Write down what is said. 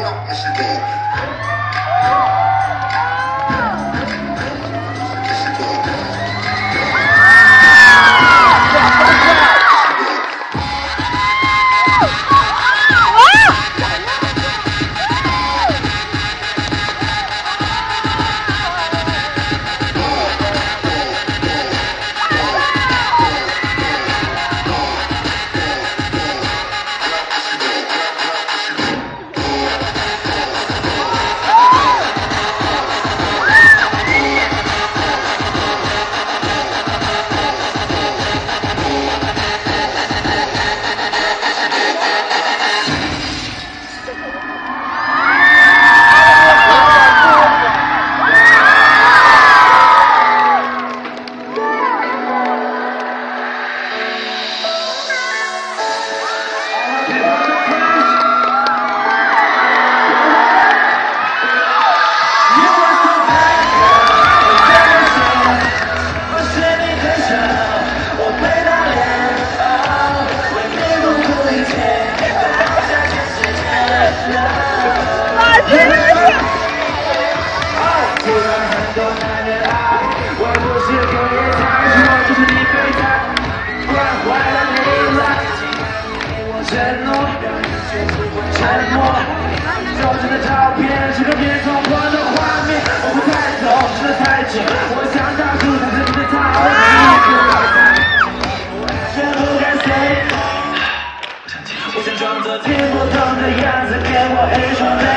Yes, it is. 多男人爱我不是故意咖是我不你被打败怪我你依赖你我承诺让沉默你走的照片是和别人共的画面我不太懂事太久我想大声的对她好但是不敢 say 我想装作听不懂的样子给我一双